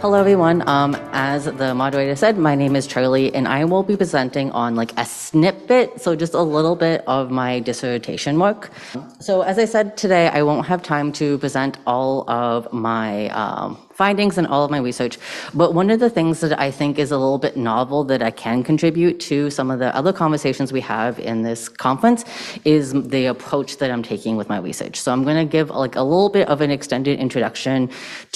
Hello, everyone. Um, as the moderator said, my name is Charlie, and I will be presenting on like a snippet, so just a little bit of my dissertation work. So as I said today, I won't have time to present all of my um, findings and all of my research. But one of the things that I think is a little bit novel that I can contribute to some of the other conversations we have in this conference is the approach that I'm taking with my research. So I'm going to give like a little bit of an extended introduction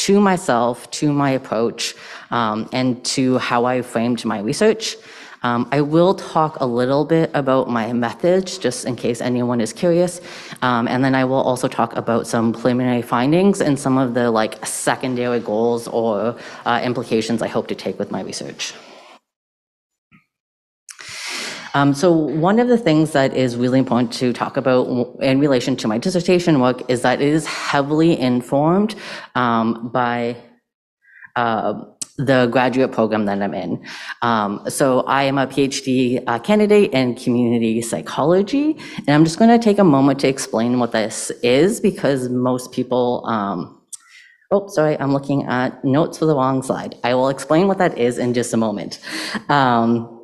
to myself, to my approach, um, and to how I framed my research. Um, I will talk a little bit about my methods, just in case anyone is curious. Um, and then I will also talk about some preliminary findings and some of the like secondary goals or uh, implications I hope to take with my research. Um, so one of the things that is really important to talk about in relation to my dissertation work is that it is heavily informed um, by uh, the graduate program that I'm in. Um, so I am a PhD uh, candidate in community psychology, and I'm just going to take a moment to explain what this is because most people. Um, oh, sorry, I'm looking at notes for the wrong slide. I will explain what that is in just a moment. Um,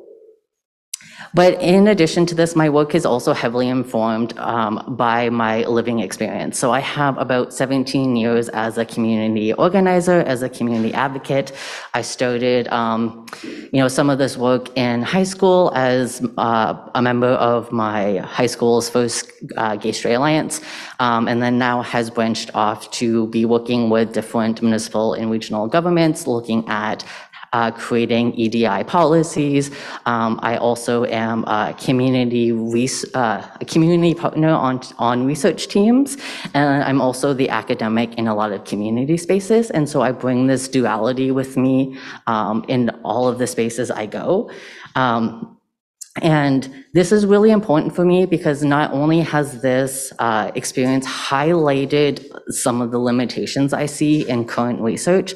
but in addition to this, my work is also heavily informed um, by my living experience. So I have about 17 years as a community organizer, as a community advocate. I started, um, you know, some of this work in high school as uh, a member of my high school's first uh, Gay Straight Alliance, um, and then now has branched off to be working with different municipal and regional governments, looking at uh, creating EDI policies. Um, I also am a community uh, a community partner on, on research teams, and I'm also the academic in a lot of community spaces. And so I bring this duality with me um, in all of the spaces I go. Um, and this is really important for me because not only has this uh, experience highlighted some of the limitations I see in current research,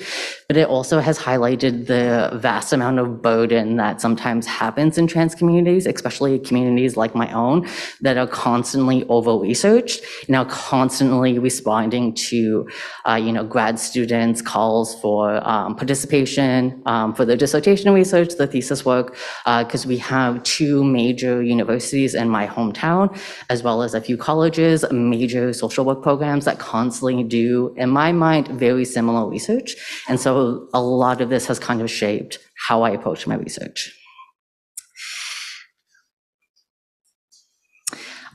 but it also has highlighted the vast amount of burden that sometimes happens in trans communities, especially communities like my own, that are constantly over-researched and are constantly responding to, uh, you know, grad students' calls for um, participation um, for the dissertation research, the thesis work, because uh, we have two major universities in my hometown, as well as a few colleges, major social work programs that constantly do, in my mind, very similar research. And so a lot of this has kind of shaped how I approach my research.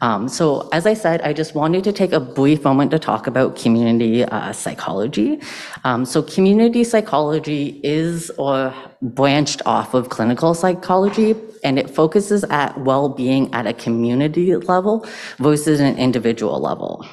Um, so as I said, I just wanted to take a brief moment to talk about community uh, psychology. Um, so community psychology is or branched off of clinical psychology, and it focuses at well-being at a community level versus an individual level.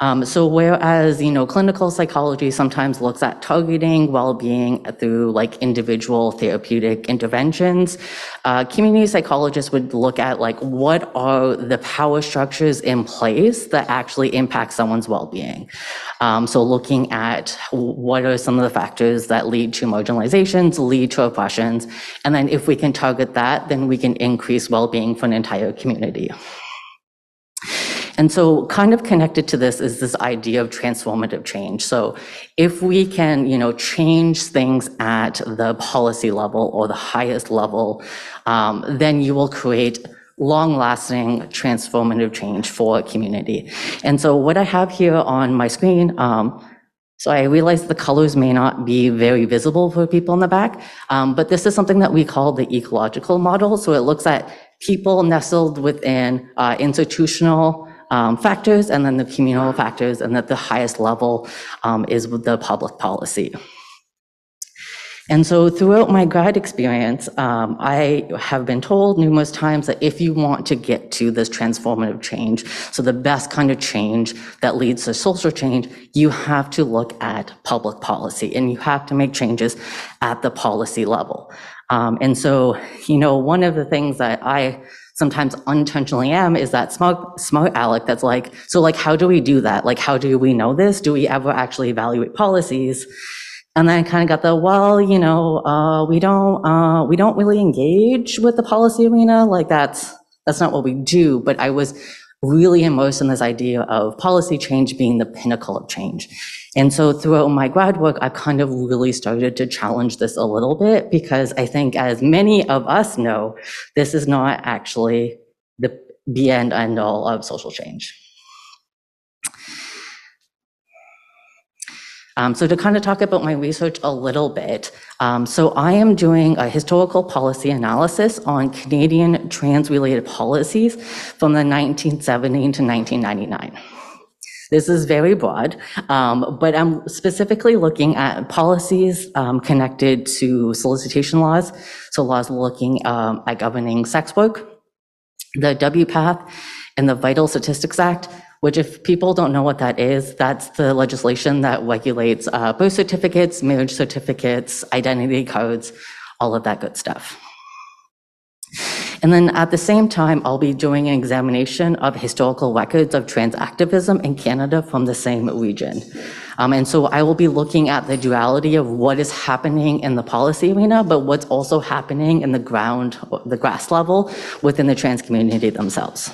Um, so whereas, you know, clinical psychology sometimes looks at targeting well-being through like individual therapeutic interventions, uh, community psychologists would look at like what are the power structures in place that actually impact someone's well-being. Um, so looking at what are some of the factors that lead to marginalizations, lead to oppressions, and then if we can target that, then we can increase well-being for an entire community. And so kind of connected to this is this idea of transformative change. So if we can, you know, change things at the policy level or the highest level, um, then you will create long-lasting transformative change for a community. And so what I have here on my screen, um, so I realize the colors may not be very visible for people in the back, um, but this is something that we call the ecological model. So it looks at people nestled within uh, institutional um, factors and then the communal factors, and that the highest level um, is with the public policy. And so throughout my grad experience, um, I have been told numerous times that if you want to get to this transformative change, so the best kind of change that leads to social change, you have to look at public policy and you have to make changes at the policy level. Um, and so, you know, one of the things that I sometimes unintentionally am is that smart, smart aleck that's like, so like, how do we do that? Like, how do we know this? Do we ever actually evaluate policies? And then I kind of got the, well, you know, uh, we don't, uh, we don't really engage with the policy arena. Like that's, that's not what we do. But I was really immersed in this idea of policy change being the pinnacle of change. And so throughout my grad work, I kind of really started to challenge this a little bit because I think as many of us know, this is not actually the be end end all of social change. Um, so to kind of talk about my research a little bit, um, so I am doing a historical policy analysis on Canadian trans-related policies from the 1970 to 1999. This is very broad, um, but I'm specifically looking at policies um, connected to solicitation laws, so laws looking um, at governing sex work, the WPATH, and the Vital Statistics Act, which if people don't know what that is, that's the legislation that regulates uh, birth certificates, marriage certificates, identity cards, all of that good stuff. And then at the same time, I'll be doing an examination of historical records of trans activism in Canada from the same region. Um, and so I will be looking at the duality of what is happening in the policy arena, but what's also happening in the ground, the grass level within the trans community themselves.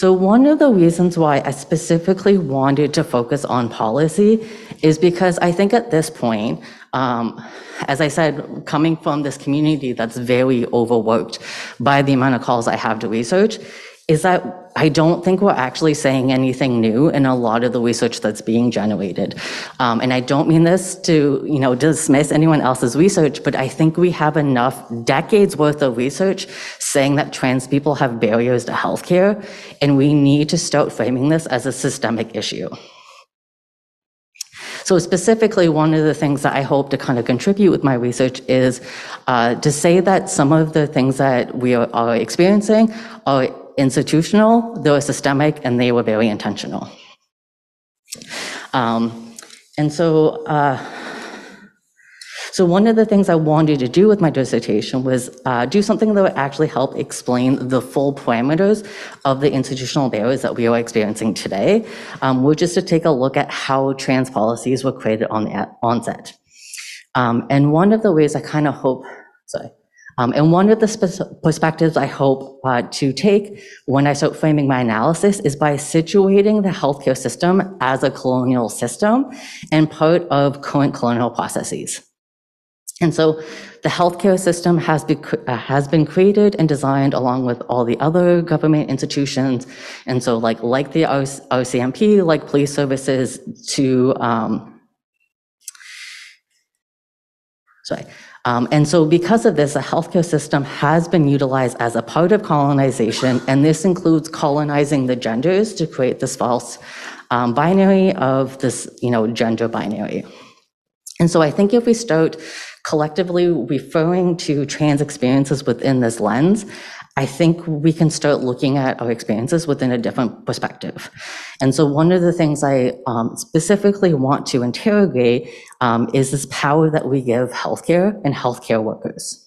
So one of the reasons why I specifically wanted to focus on policy is because I think at this point, um, as I said, coming from this community that's very overworked by the amount of calls I have to research, is that I don't think we're actually saying anything new in a lot of the research that's being generated. Um, and I don't mean this to, you know, dismiss anyone else's research, but I think we have enough decades worth of research saying that trans people have barriers to healthcare, and we need to start framing this as a systemic issue. So specifically, one of the things that I hope to kind of contribute with my research is uh, to say that some of the things that we are, are experiencing are institutional, they were systemic, and they were very intentional. Um, and so, uh, so one of the things I wanted to do with my dissertation was uh, do something that would actually help explain the full parameters of the institutional barriers that we are experiencing today, um, which is to take a look at how trans policies were created on the onset. Um, and one of the ways I kind of hope, sorry, um, and one of the perspectives I hope uh, to take when I start framing my analysis is by situating the healthcare system as a colonial system and part of current colonial processes. And so the healthcare system has been, uh, has been created and designed along with all the other government institutions. And so like, like the RCMP, like police services to, um, sorry, um, and so because of this, the healthcare system has been utilized as a part of colonization, and this includes colonizing the genders to create this false um, binary of this, you know, gender binary. And so I think if we start collectively referring to trans experiences within this lens, I think we can start looking at our experiences within a different perspective. And so one of the things I um, specifically want to interrogate um, is this power that we give healthcare and healthcare workers.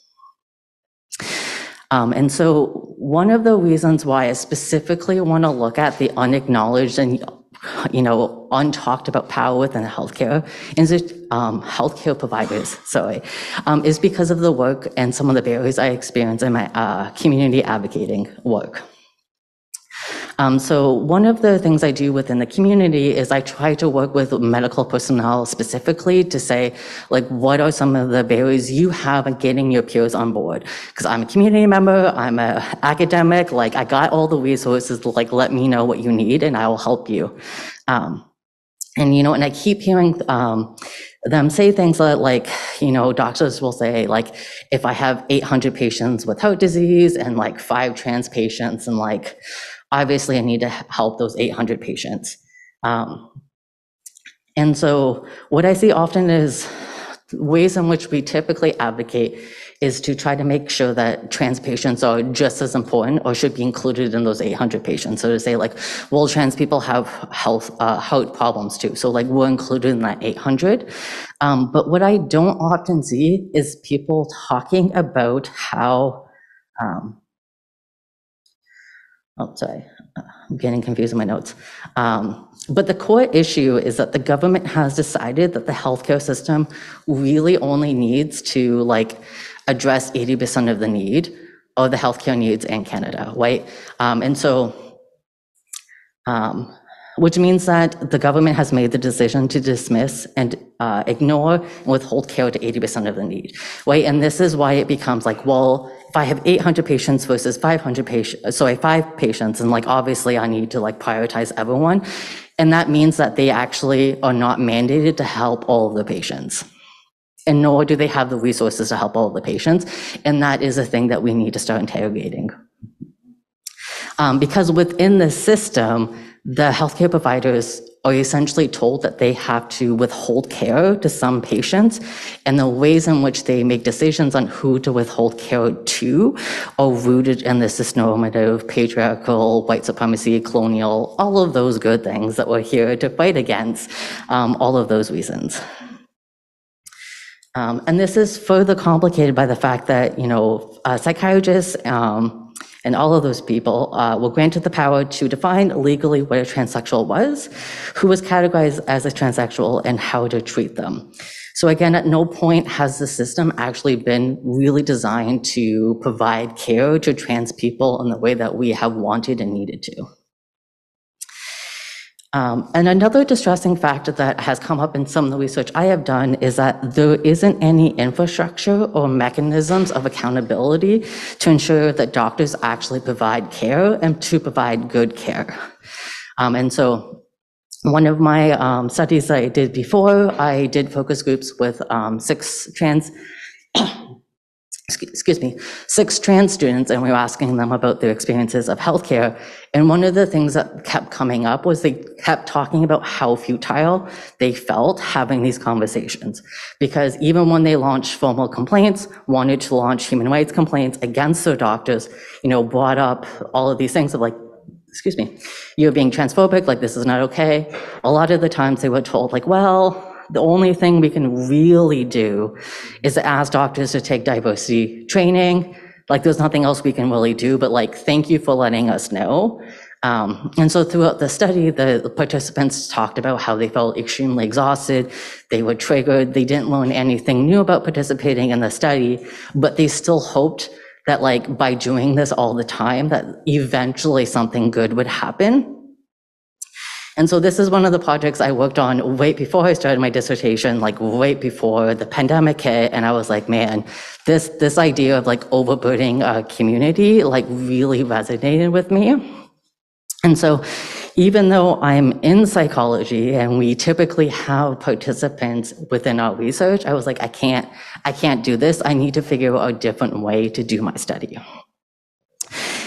Um, and so one of the reasons why I specifically want to look at the unacknowledged and you know, untalked about power within healthcare, um, healthcare providers, sorry, um, is because of the work and some of the barriers I experience in my uh, community advocating work. Um, so one of the things I do within the community is I try to work with medical personnel specifically to say, like, what are some of the barriers you have in getting your peers on board? Because I'm a community member, I'm an academic, like, I got all the resources, like, let me know what you need and I will help you. Um, and, you know, and I keep hearing, um, them say things that like, you know, doctors will say, like, if I have 800 patients with heart disease and like five trans patients and like, obviously I need to help those 800 patients. Um, and so what I see often is ways in which we typically advocate is to try to make sure that trans patients are just as important or should be included in those 800 patients. So to say like, well, trans people have health, uh, health problems too. So like we're included in that 800. Um, but what I don't often see is people talking about how um, Oh, sorry, I'm getting confused in my notes. Um, but the core issue is that the government has decided that the healthcare system really only needs to like address 80% of the need of the healthcare needs in Canada, right? Um, and so, um, which means that the government has made the decision to dismiss and uh, ignore and withhold care to 80% of the need, right? And this is why it becomes like, well, if I have 800 patients versus 500 patients, sorry, five patients, and like obviously I need to like prioritize everyone. And that means that they actually are not mandated to help all of the patients. And nor do they have the resources to help all of the patients. And that is a thing that we need to start interrogating. Um, because within the system, the healthcare providers are essentially told that they have to withhold care to some patients, and the ways in which they make decisions on who to withhold care to are rooted in this normative, patriarchal, white supremacy, colonial, all of those good things that we're here to fight against, um, all of those reasons. Um, and this is further complicated by the fact that, you know, uh, psychiatrists, um, and all of those people uh, were granted the power to define legally what a transsexual was, who was categorized as a transsexual, and how to treat them. So again, at no point has the system actually been really designed to provide care to trans people in the way that we have wanted and needed to. Um, and another distressing factor that has come up in some of the research I have done is that there isn't any infrastructure or mechanisms of accountability to ensure that doctors actually provide care and to provide good care. Um, and so one of my um, studies that I did before, I did focus groups with um, six trans excuse me, six trans students, and we were asking them about their experiences of healthcare. And one of the things that kept coming up was they kept talking about how futile they felt having these conversations. Because even when they launched formal complaints, wanted to launch human rights complaints against their doctors, you know, brought up all of these things of like, excuse me, you're being transphobic, like this is not okay. A lot of the times they were told like, well, the only thing we can really do is ask doctors to take diversity training. Like there's nothing else we can really do, but like, thank you for letting us know. Um, and so throughout the study, the participants talked about how they felt extremely exhausted. They were triggered. They didn't learn anything new about participating in the study, but they still hoped that like by doing this all the time, that eventually something good would happen. And so this is one of the projects I worked on right before I started my dissertation, like right before the pandemic hit. And I was like, man, this, this idea of like overburdening a community like really resonated with me. And so even though I'm in psychology and we typically have participants within our research, I was like, I can't, I can't do this. I need to figure out a different way to do my study.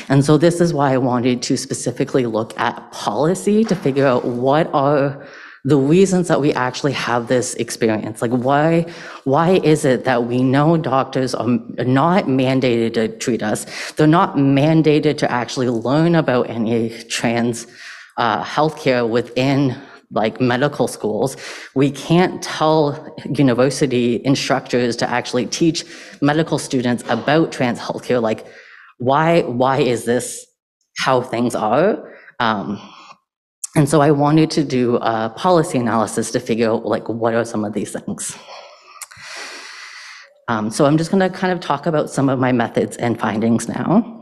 And so this is why I wanted to specifically look at policy to figure out what are the reasons that we actually have this experience. Like why, why is it that we know doctors are not mandated to treat us? They're not mandated to actually learn about any trans uh, healthcare within like medical schools, we can't tell university instructors to actually teach medical students about trans healthcare. Like why, why is this how things are? Um, and so I wanted to do a policy analysis to figure out like what are some of these things. Um, so I'm just going to kind of talk about some of my methods and findings now.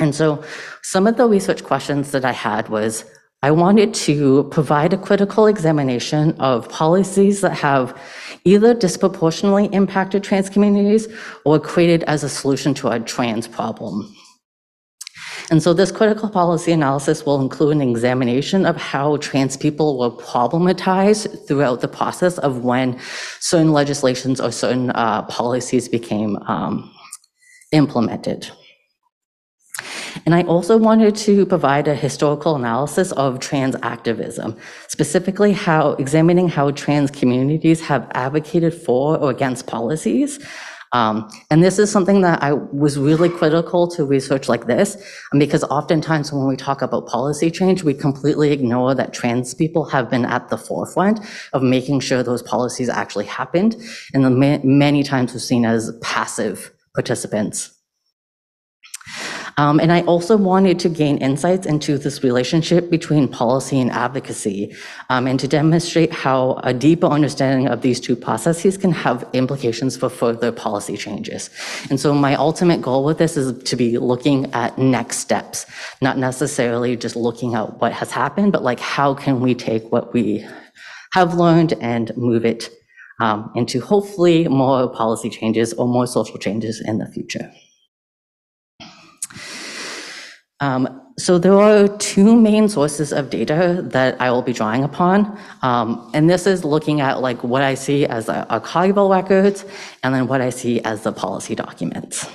And so some of the research questions that I had was I wanted to provide a critical examination of policies that have either disproportionately impacted trans communities or created as a solution to a trans problem. And so this critical policy analysis will include an examination of how trans people were problematized throughout the process of when certain legislations or certain uh, policies became um, implemented. And I also wanted to provide a historical analysis of trans activism, specifically how examining how trans communities have advocated for or against policies. Um, and this is something that I was really critical to research like this, because oftentimes when we talk about policy change, we completely ignore that trans people have been at the forefront of making sure those policies actually happened, and the many times we're seen as passive participants Um, And I also wanted to gain insights into this relationship between policy and advocacy, um, and to demonstrate how a deeper understanding of these two processes can have implications for further policy changes. And so my ultimate goal with this is to be looking at next steps, not necessarily just looking at what has happened, but like, how can we take what we have learned and move it um, into hopefully more policy changes or more social changes in the future. Um, so there are two main sources of data that I will be drawing upon. Um, and this is looking at like what I see as the archival records and then what I see as the policy documents.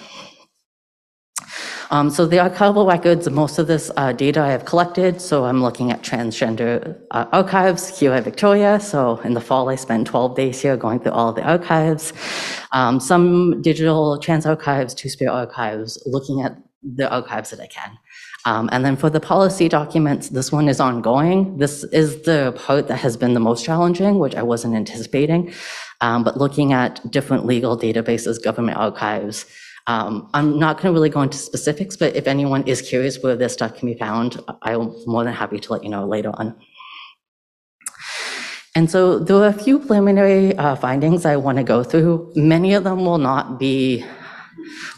Um, so the archival records, most of this uh, data I have collected. So I'm looking at transgender uh, archives here at Victoria. So in the fall, I spent 12 days here going through all the archives. Um, some digital trans archives, two-spirit archives, looking at the archives that I can. Um, and then for the policy documents, this one is ongoing. This is the part that has been the most challenging, which I wasn't anticipating. Um, but looking at different legal databases, government archives, um, I'm not going to really go into specifics, but if anyone is curious where this stuff can be found, I'm more than happy to let you know later on. And so there are a few preliminary uh, findings I want to go through. Many of them will not be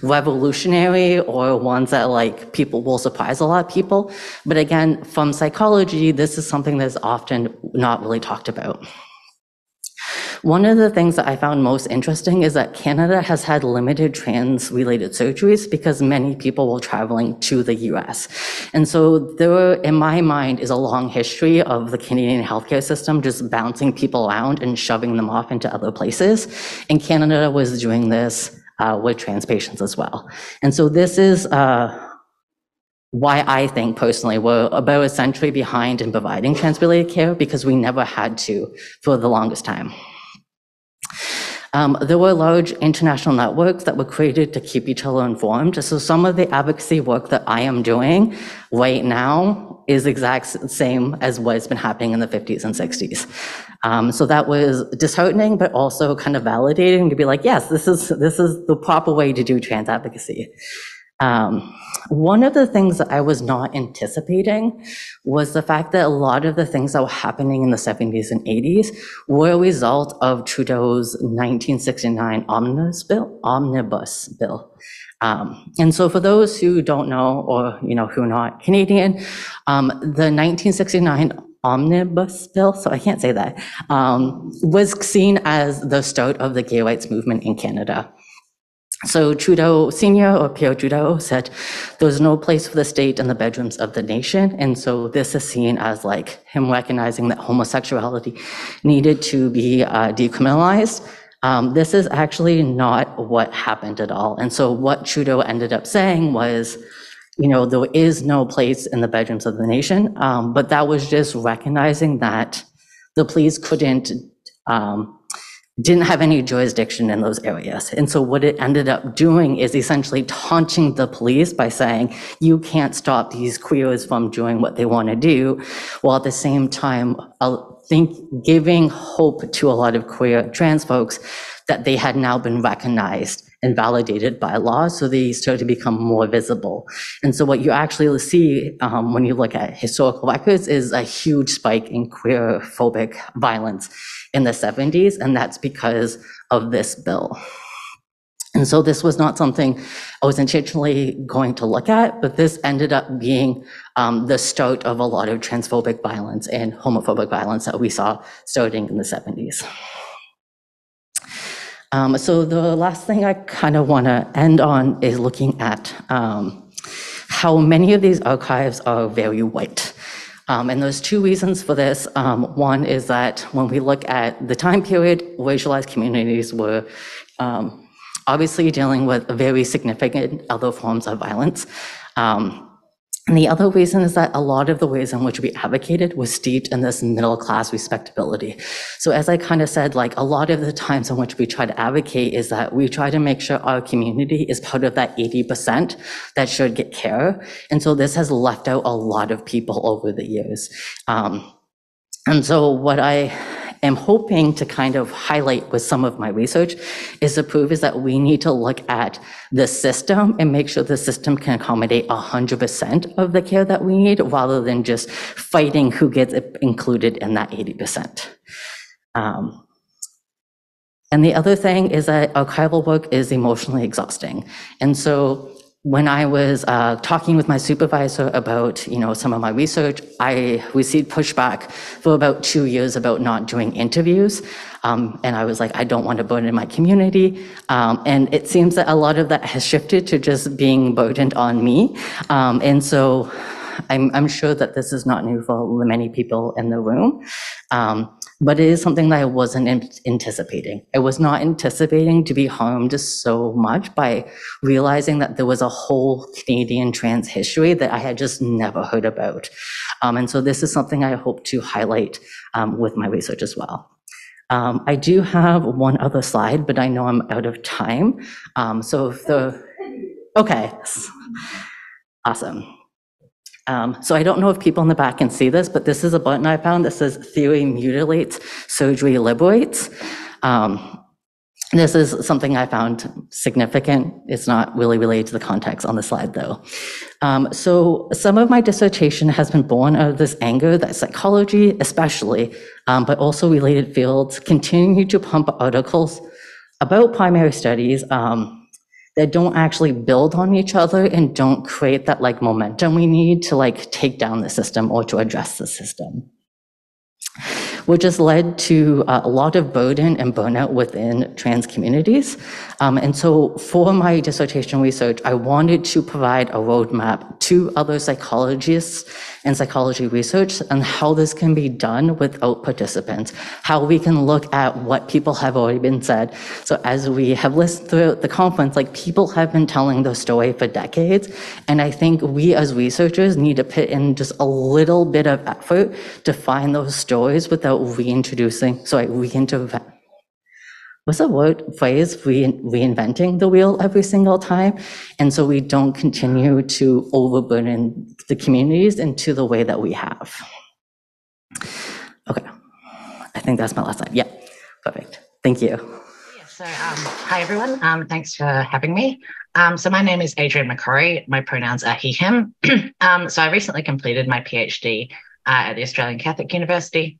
revolutionary or ones that like people will surprise a lot of people. But again, from psychology, this is something that's often not really talked about. One of the things that I found most interesting is that Canada has had limited trans-related surgeries because many people were traveling to the US. And so there, in my mind, is a long history of the Canadian healthcare system just bouncing people around and shoving them off into other places. And Canada was doing this uh, with trans patients as well. And so this is uh, why I think personally we're about a century behind in providing trans-related care because we never had to for the longest time. Um, there were large international networks that were created to keep each other informed. So some of the advocacy work that I am doing right now is exact same as what's been happening in the 50s and 60s. Um, so that was disheartening, but also kind of validating to be like, yes, this is this is the proper way to do trans advocacy. Um, one of the things that I was not anticipating was the fact that a lot of the things that were happening in the 70s and 80s were a result of Trudeau's 1969 omnibus bill. Omnibus bill. Um, and so for those who don't know or you know who are not Canadian, um, the 1969 omnibus bill, so I can't say that, um, was seen as the start of the gay rights movement in Canada. So Trudeau Sr. or Pierre Trudeau said there's no place for the state in the bedrooms of the nation. And so this is seen as like him recognizing that homosexuality needed to be uh, decriminalized. Um, this is actually not what happened at all. And so what Trudeau ended up saying was, you know, there is no place in the bedrooms of the nation, um, but that was just recognizing that the police couldn't um, didn't have any jurisdiction in those areas. And so what it ended up doing is essentially taunting the police by saying, you can't stop these queers from doing what they want to do, while at the same time, I think giving hope to a lot of queer trans folks that they had now been recognized and validated by law, so they started to become more visible. And so what you actually see um, when you look at historical records is a huge spike in queer phobic violence in the 70s, and that's because of this bill. And so this was not something I was intentionally going to look at, but this ended up being um, the start of a lot of transphobic violence and homophobic violence that we saw starting in the 70s. Um, so the last thing I kind of want to end on is looking at um, how many of these archives are very white. Um, and there's two reasons for this. Um, one is that when we look at the time period, racialized communities were um, obviously dealing with very significant other forms of violence. Um, and the other reason is that a lot of the ways in which we advocated was steeped in this middle class respectability. So as I kind of said, like a lot of the times in which we try to advocate is that we try to make sure our community is part of that 80% that should get care. And so this has left out a lot of people over the years. Um, and so what I am hoping to kind of highlight with some of my research is to prove is that we need to look at the system and make sure the system can accommodate 100% of the care that we need rather than just fighting who gets included in that 80%. Um, and the other thing is that archival work is emotionally exhausting. And so when I was uh, talking with my supervisor about, you know, some of my research, I received pushback for about two years about not doing interviews. Um, and I was like, I don't want to burden my community. Um, and it seems that a lot of that has shifted to just being burdened on me. Um, and so I'm, I'm, sure that this is not new for many people in the room. Um, but it is something that I wasn't anticipating. I was not anticipating to be harmed so much by realizing that there was a whole Canadian trans history that I had just never heard about. Um, and so this is something I hope to highlight um, with my research as well. Um, I do have one other slide, but I know I'm out of time. Um, so the, okay, awesome. Um, so I don't know if people in the back can see this, but this is a button I found that says theory mutilates, surgery liberates. Um, this is something I found significant. It's not really related to the context on the slide though. Um, so some of my dissertation has been born out of this anger that psychology especially, um, but also related fields continue to pump articles about primary studies um, that don't actually build on each other and don't create that like momentum we need to like take down the system or to address the system which has led to uh, a lot of burden and burnout within trans communities. Um, and so for my dissertation research, I wanted to provide a roadmap to other psychologists and psychology research and how this can be done without participants, how we can look at what people have already been said. So as we have listened throughout the conference, like people have been telling the story for decades. And I think we as researchers need to put in just a little bit of effort to find those stories without reintroducing, sorry, reinterventing what's the word phrase re- reinventing the wheel every single time and so we don't continue to overburden the communities into the way that we have. Okay. I think that's my last slide. Yeah. Perfect. Thank you. So um, hi everyone. Um, thanks for having me. Um, so my name is Adrien McCrory my pronouns are he him. Um, so i recently completed my phd uh, at the australian catholic university.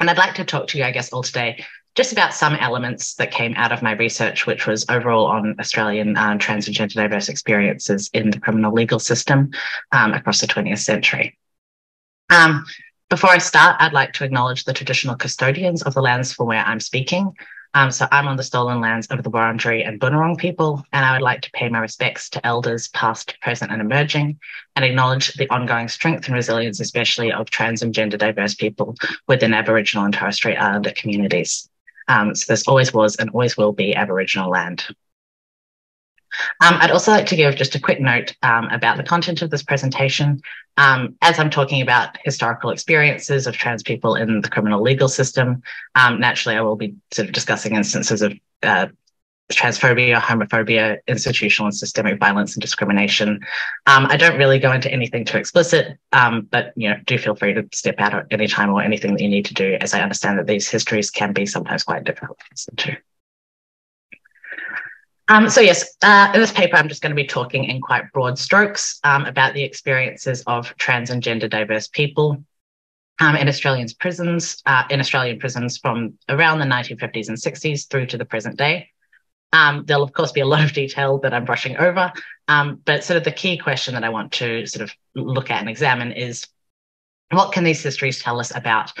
And I'd like to talk to you, I guess, all today just about some elements that came out of my research, which was overall on Australian um, trans and gender diverse experiences in the criminal legal system um, across the 20th century. Um, before I start, I'd like to acknowledge the traditional custodians of the lands from where I'm speaking. Um, so I'm on the stolen lands of the Wurundjeri and Bunurong people, and I would like to pay my respects to elders past, present, and emerging, and acknowledge the ongoing strength and resilience, especially of trans and gender diverse people within Aboriginal and Torres Strait Islander communities. Um, so this always was and always will be Aboriginal land. Um, I'd also like to give just a quick note um, about the content of this presentation. Um, as I'm talking about historical experiences of trans people in the criminal legal system, um, naturally I will be sort of discussing instances of uh, transphobia, homophobia, institutional and systemic violence and discrimination. Um, I don't really go into anything too explicit, um, but you know, do feel free to step out at any time or anything that you need to do, as I understand that these histories can be sometimes quite difficult to listen to. Um, so yes, uh, in this paper, I'm just going to be talking in quite broad strokes um, about the experiences of trans and gender diverse people um, in Australian prisons, uh, in Australian prisons from around the 1950s and 60s through to the present day. Um, there'll of course be a lot of detail that I'm brushing over, um, but sort of the key question that I want to sort of look at and examine is what can these histories tell us about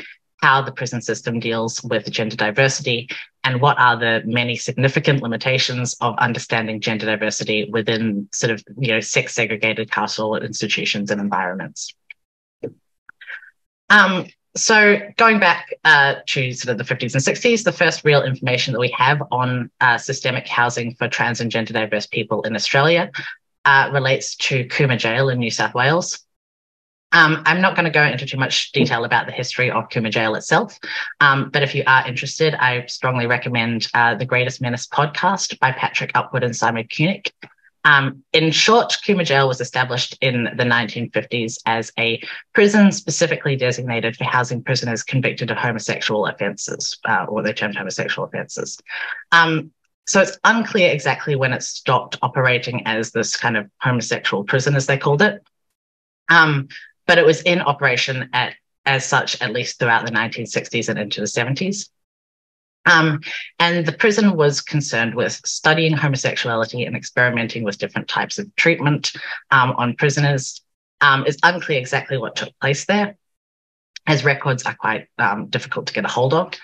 how the prison system deals with gender diversity and what are the many significant limitations of understanding gender diversity within sort of you know sex segregated carceral institutions and environments. Um, so going back uh, to sort of the 50s and 60s, the first real information that we have on uh, systemic housing for trans and gender diverse people in Australia uh, relates to Cooma Jail in New South Wales. Um, I'm not going to go into too much detail about the history of Cooma Jail itself, um, but if you are interested, I strongly recommend uh, the Greatest Menace podcast by Patrick Abboud and Simon Cunich. Um, in short, Cooma Jail was established in the 1950s as a prison specifically designated for housing prisoners convicted of homosexual offences, uh, or they termed homosexual offences. Um, so it's unclear exactly when it stopped operating as this kind of homosexual prison, as they called it. Um, but it was in operation at, as such at least throughout the 1960s and into the 70s. Um, and the prison was concerned with studying homosexuality and experimenting with different types of treatment um, on prisoners. Um, it's unclear exactly what took place there, as records are quite um, difficult to get a hold of.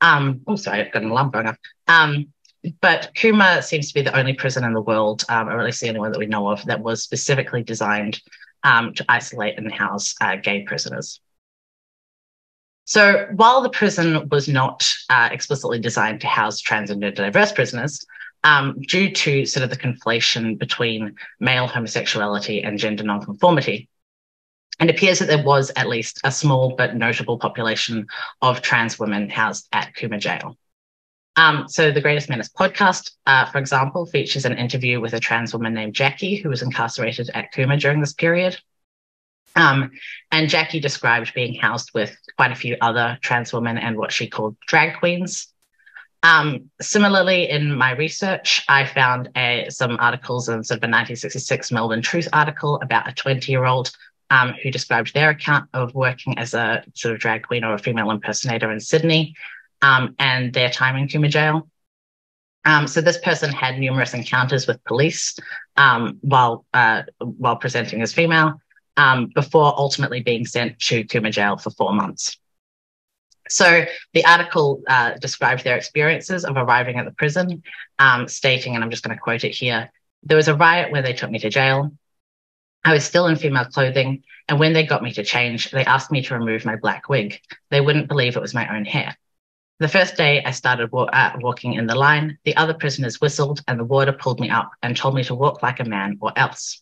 Um, oh, sorry, I've got an alarm going off. Um, but Cooma seems to be the only prison in the world, or at least the only one that we know of, that was specifically designed to isolate and house uh, gay prisoners. So while the prison was not uh, explicitly designed to house trans and diverse prisoners, um, due to sort of the conflation between male homosexuality and gender nonconformity, it appears that there was at least a small but notable population of trans women housed at Cooma Jail. Um, so the Greatest Menace podcast, uh, for example, features an interview with a trans woman named Jackie who was incarcerated at Cooma during this period. Um, and Jackie described being housed with quite a few other trans women and what she called drag queens. Um, similarly, in my research, I found a, some articles in sort of a 1966 Melbourne Truth article about a 20 year old um, who described their account of working as a sort of drag queen or a female impersonator in Sydney um, and their time in Cooma Jail. Um, so this person had numerous encounters with police um, while uh, while presenting as female, um, before ultimately being sent to Cooma Jail for four months. So the article uh, described their experiences of arriving at the prison, um, stating, and I'm just going to quote it here there was a riot where they took me to jail. I was still in female clothing, and when they got me to change, they asked me to remove my black wig. They wouldn't believe it was my own hair. The first day I started wa- uh, walking in the line, the other prisoners whistled, and the warder pulled me up and told me to walk like a man or else.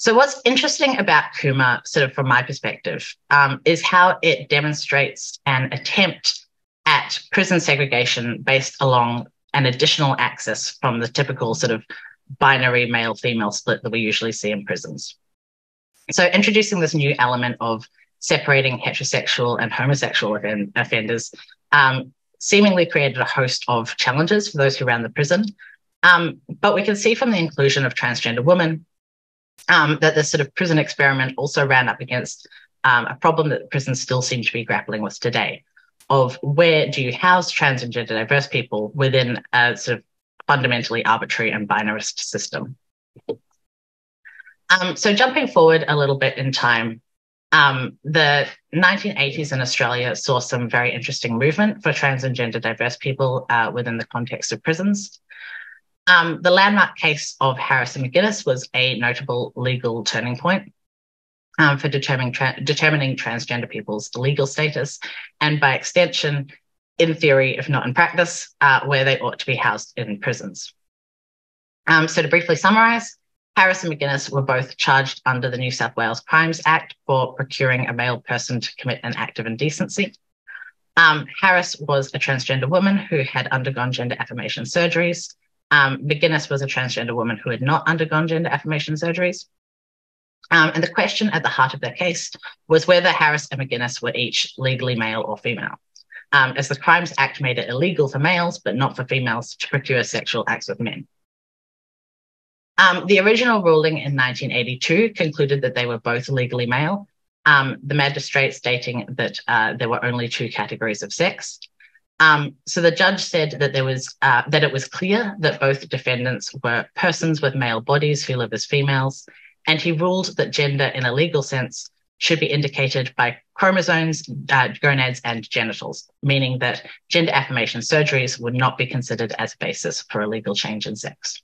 So, what's interesting about Cooma, sort of from my perspective, um, is how it demonstrates an attempt at prison segregation based along an additional axis from the typical sort of binary male female split that we usually see in prisons. So, introducing this new element of separating heterosexual and homosexual offenders um, seemingly created a host of challenges for those who ran the prison. Um, but we can see from the inclusion of transgender women um, that this sort of prison experiment also ran up against um, a problem that prisons still seem to be grappling with today of where do you house trans and gender diverse people within a sort of fundamentally arbitrary and binarist system. Um, so jumping forward a little bit in time, um, the 1980s in Australia saw some very interesting movement for trans and gender diverse people uh, within the context of prisons. Um, the landmark case of Harris and McInnes was a notable legal turning point um, for determining, tra- determining transgender people's legal status, and by extension, in theory, if not in practice, uh, where they ought to be housed in prisons. Um, so, to briefly summarize, Harris and McInnes were both charged under the New South Wales Crimes Act for procuring a male person to commit an act of indecency. Um, Harris was a transgender woman who had undergone gender affirmation surgeries um, McInnes was a transgender woman who had not undergone gender affirmation surgeries. Um, and the question at the heart of their case was whether Harris and McInnes were each legally male or female, um, as the Crimes Act made it illegal for males, but not for females to procure sexual acts with men. Um, the original ruling in 1982 concluded that they were both legally male, um, the magistrate stating that uh, there were only two categories of sex. Um, so the judge said that there was uh, that it was clear that both defendants were persons with male bodies who live as females, and he ruled that gender, in a legal sense, should be indicated by chromosomes, uh, gonads, and genitals, meaning that gender affirmation surgeries would not be considered as a basis for a legal change in sex.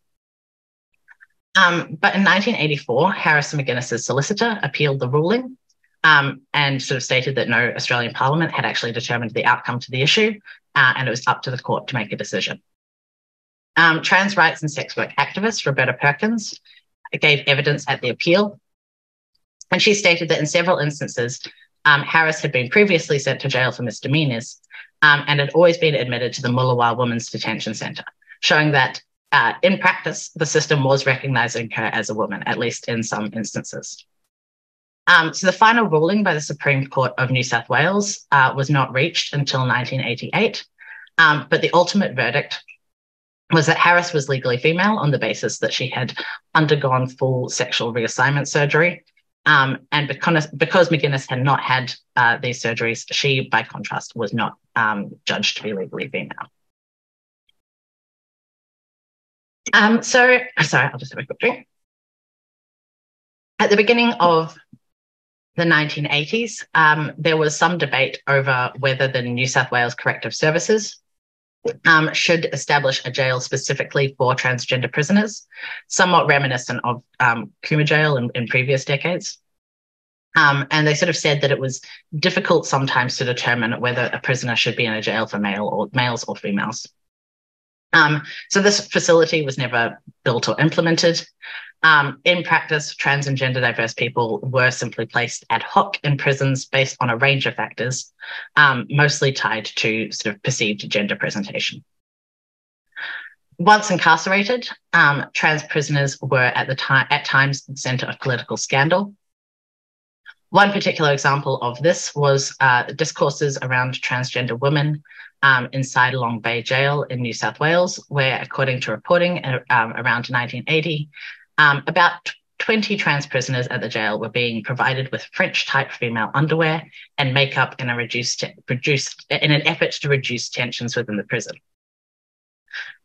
Um, but in 1984, Harris McInnes's solicitor appealed the ruling um, and sort of stated that no Australian Parliament had actually determined the outcome to the issue, uh, and it was up to the court to make a decision. Um, trans rights and sex work activist Roberta Perkins gave evidence at the appeal, and she stated that in several instances, um, Harris had been previously sent to jail for misdemeanors um, and had always been admitted to the Mulawa Women's Detention Centre, showing that uh, in practice, the system was recognizing her as a woman, at least in some instances. Um, so the final ruling by the Supreme Court of New South Wales uh, was not reached until 1988, um, but the ultimate verdict was that Harris was legally female on the basis that she had undergone full sexual reassignment surgery. Um, and because, because McInnes had not had uh, these surgeries, she, by contrast, was not um, judged to be legally female. Um, so, sorry, I'll just have a quick drink. At the beginning of the 1980s, um, there was some debate over whether the New South Wales Corrective Services um, should establish a jail specifically for transgender prisoners, somewhat reminiscent of um, Jail in, in previous decades. Um, and they sort of said that it was difficult sometimes to determine whether a prisoner should be in a jail for male or males or females. Um, so this facility was never built or implemented. Um, in practice, trans and gender diverse people were simply placed ad hoc in prisons based on a range of factors, um, mostly tied to sort of perceived gender presentation. Once incarcerated, um, trans prisoners were at the time at times the center of political scandal. One particular example of this was uh, discourses around transgender women um, inside Long Bay Jail in New South Wales, where, according to reporting uh, um, around 1980, um, about 20 trans prisoners at the jail were being provided with French type female underwear and makeup in a reduced, reduced in an effort to reduce tensions within the prison.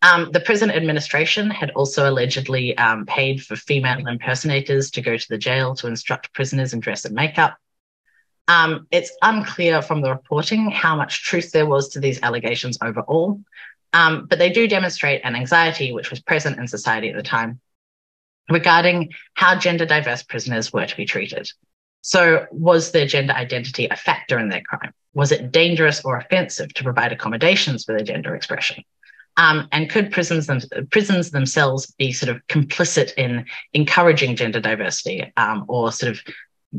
Um, the prison administration had also allegedly um, paid for female impersonators to go to the jail to instruct prisoners in dress and makeup. Um, it's unclear from the reporting how much truth there was to these allegations overall, um, but they do demonstrate an anxiety which was present in society at the time regarding how gender diverse prisoners were to be treated. So, was their gender identity a factor in their crime? Was it dangerous or offensive to provide accommodations for their gender expression? Um, and could prisons, them, prisons themselves be sort of complicit in encouraging gender diversity um, or sort of,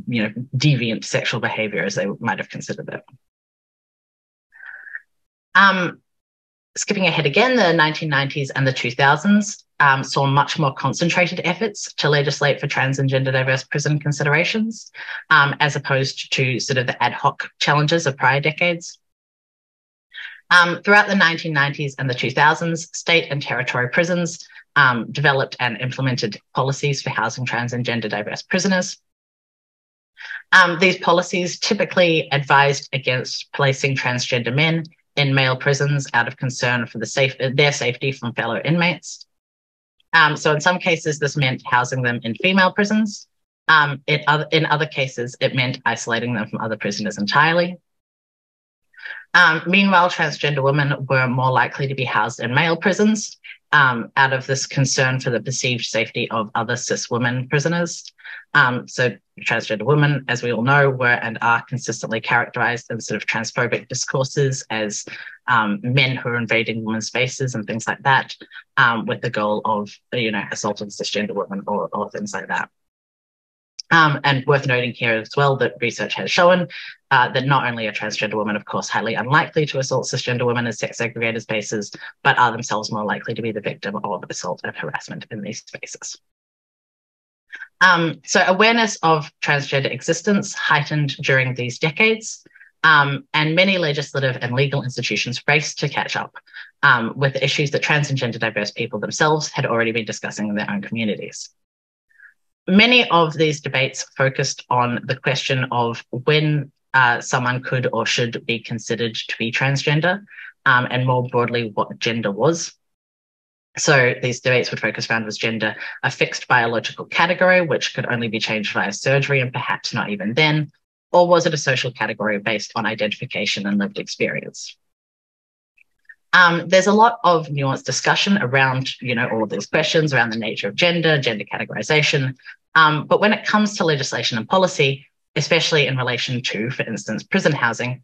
you know, deviant sexual behavior as they might have considered it? Um, skipping ahead again, the 1990s and the 2000s um, saw much more concentrated efforts to legislate for trans and gender diverse prison considerations, um, as opposed to sort of the ad hoc challenges of prior decades. Um, throughout the 1990s and the 2000s, state and territory prisons um, developed and implemented policies for housing trans and gender diverse prisoners. Um, these policies typically advised against placing transgender men in male prisons out of concern for the safe, their safety from fellow inmates. Um, so in some cases, this meant housing them in female prisons. Um, it, in other cases, it meant isolating them from other prisoners entirely. Um, meanwhile, transgender women were more likely to be housed in male prisons um, out of this concern for the perceived safety of other cis women prisoners. Um, so, transgender women, as we all know, were and are consistently characterized in sort of transphobic discourses as um, men who are invading women's spaces and things like that, um, with the goal of, you know, assaulting cisgender women or, or things like that. Um, and worth noting here as well that research has shown uh, that not only are transgender women, of course, highly unlikely to assault cisgender women in sex segregated spaces, but are themselves more likely to be the victim of assault and harassment in these spaces. Um, so awareness of transgender existence heightened during these decades, um, and many legislative and legal institutions raced to catch up um, with the issues that trans and gender diverse people themselves had already been discussing in their own communities many of these debates focused on the question of when uh, someone could or should be considered to be transgender, um, and more broadly, what gender was. So these debates would focus around was gender a fixed biological category, which could only be changed via surgery and perhaps not even then, or was it a social category based on identification and lived experience? Um, there's a lot of nuanced discussion around, you know, all of these questions around the nature of gender, gender categorization. Um, but when it comes to legislation and policy, especially in relation to, for instance, prison housing,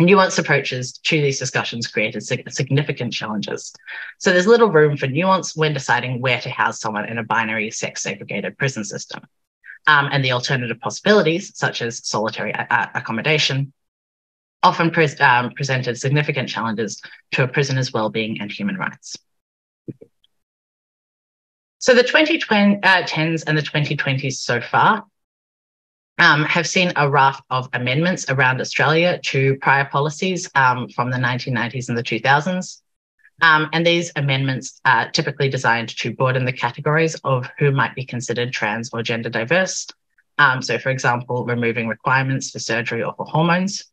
nuanced approaches to these discussions created significant challenges. So there's little room for nuance when deciding where to house someone in a binary sex segregated prison system. Um, and the alternative possibilities, such as solitary accommodation, often pre um, presented significant challenges to a prisoner's well-being and human rights. So the 2010s uh, and the 2020s so far um, have seen a raft of amendments around Australia to prior policies um, from the 1990s and the 2000s. Um, and these amendments are typically designed to broaden the categories of who might be considered trans or gender diverse. Um, so, for example, removing requirements for surgery or for hormones.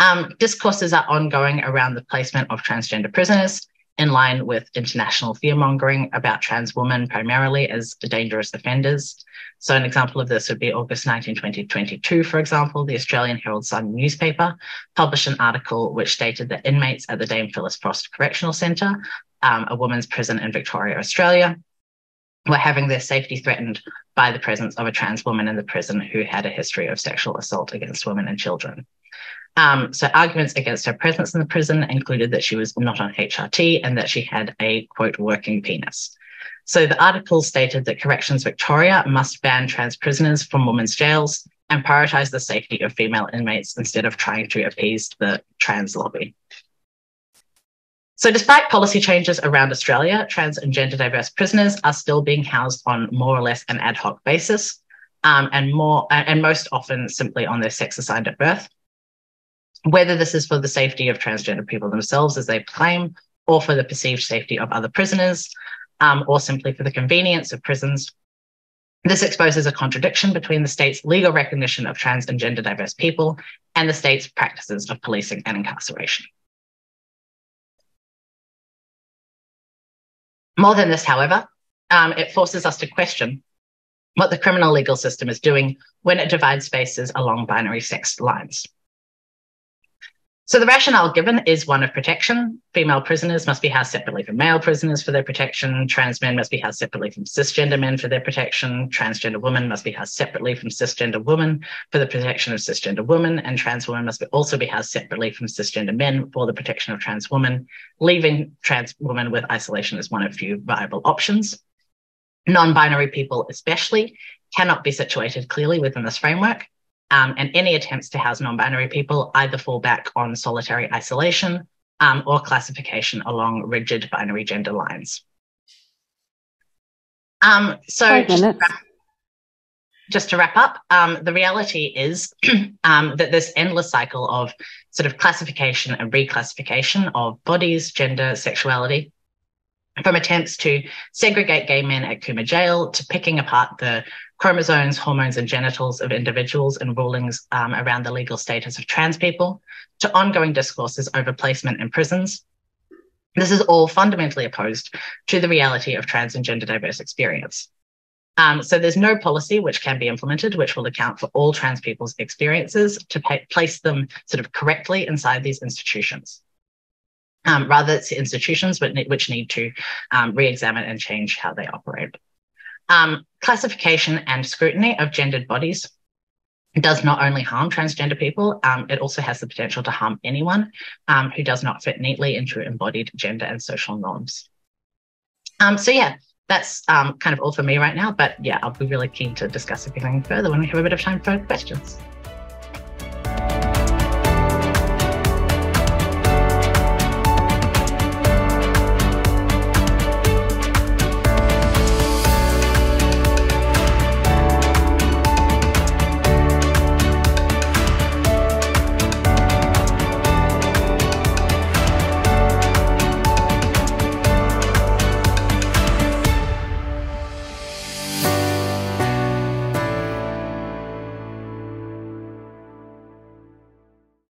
Um, discourses are ongoing around the placement of transgender prisoners in line with international fearmongering about trans women primarily as dangerous offenders. So, an example of this would be August 19, 2022, for example, the Australian Herald Sun newspaper published an article which stated that inmates at the Dame Phyllis Frost Correctional Centre, um, a women's prison in Victoria, Australia, were having their safety threatened by the presence of a trans woman in the prison who had a history of sexual assault against women and children. Um, so arguments against her presence in the prison included that she was not on HRT and that she had a quote working penis. So the article stated that Corrections Victoria must ban trans prisoners from women's jails and prioritize the safety of female inmates instead of trying to appease the trans lobby. So, despite policy changes around Australia, trans and gender diverse prisoners are still being housed on more or less an ad hoc basis, um, and more and most often simply on their sex assigned at birth whether this is for the safety of transgender people themselves, as they claim, or for the perceived safety of other prisoners, um, or simply for the convenience of prisons. This exposes a contradiction between the state's legal recognition of trans and gender diverse people and the state's practices of policing and incarceration. More than this, however, um, it forces us to question what the criminal legal system is doing when it divides spaces along binary sex lines. So the rationale given is one of protection. Female prisoners must be housed separately from male prisoners for their protection. Trans men must be housed separately from cisgender men for their protection. Transgender women must be housed separately from cisgender women for the protection of cisgender women. And trans women must be also be housed separately from cisgender men for the protection of trans women, leaving trans women with isolation as one of few viable options. Non-binary people especially cannot be situated clearly within this framework. Um, and any attempts to house non binary people either fall back on solitary isolation um, or classification along rigid binary gender lines. Um, so, just to, wrap, just to, wrap, up, um, the reality is um, that this endless cycle of sort of classification and reclassification of bodies, gender, sexuality, from attempts to segregate gay men at Cooma Jail to picking apart the chromosomes, hormones, and genitals of individuals and rulings um, around the legal status of trans people, to ongoing discourses over placement in prisons. This is all fundamentally opposed to the reality of trans and gender diverse experience. Um, so there's no policy which can be implemented which will account for all trans people's experiences to pay, place them sort of correctly inside these institutions. Um, rather, it's institutions which need to um, re-examine and change how they operate. Um, classification and scrutiny of gendered bodies does not only harm transgender people, um, it also has the potential to harm anyone um, who does not fit neatly into embodied gender and social norms. Um, so, yeah, that's um, kind of all for me right now. But yeah, I'll be really keen to discuss everything further when we have a bit of time for questions.